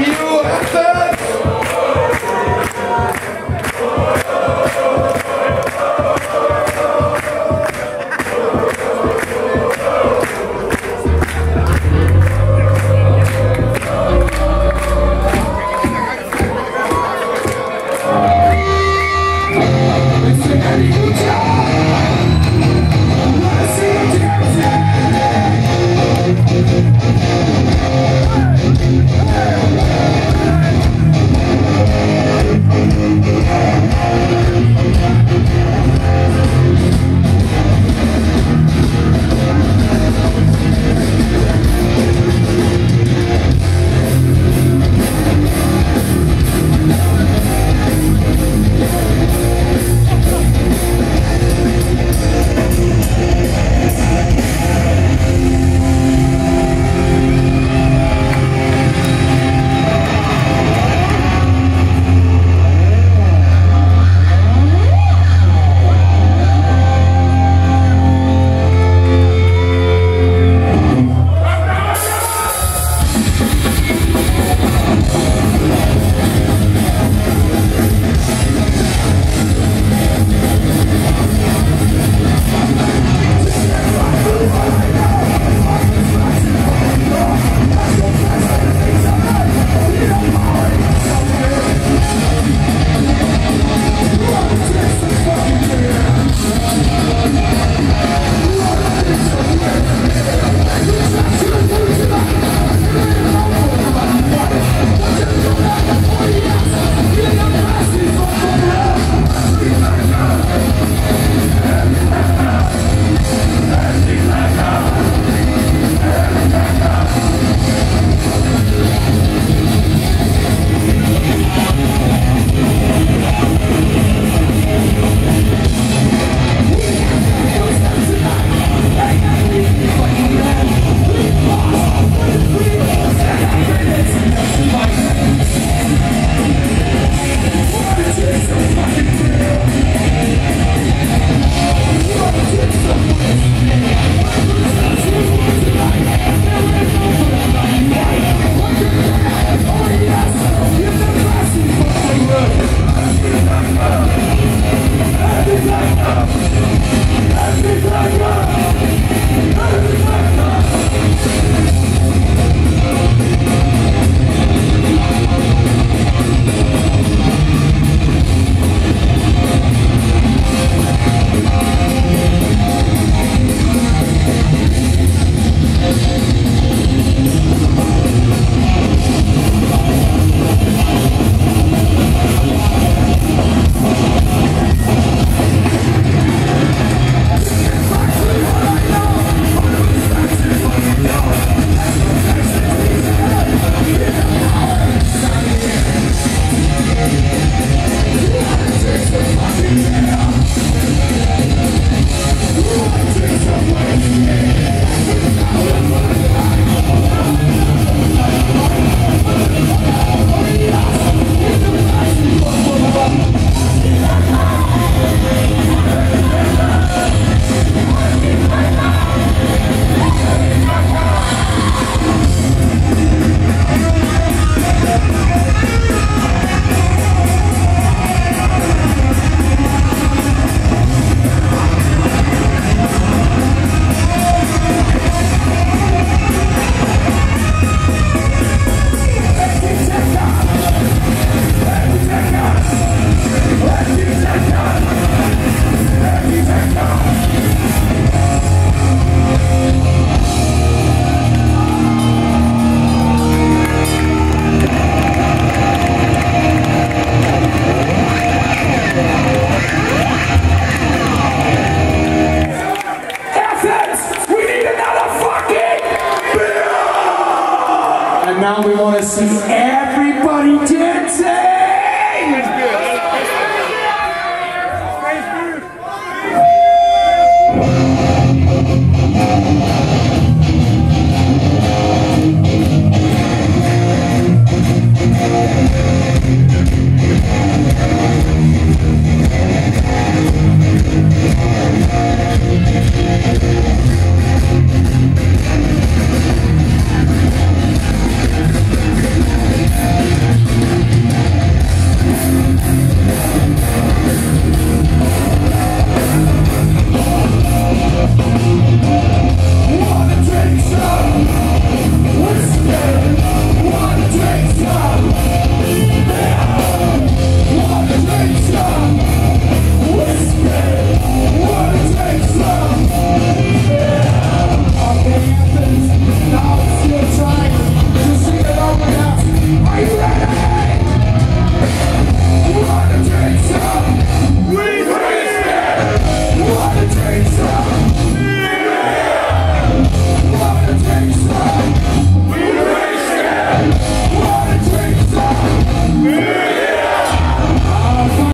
you, Essence! see every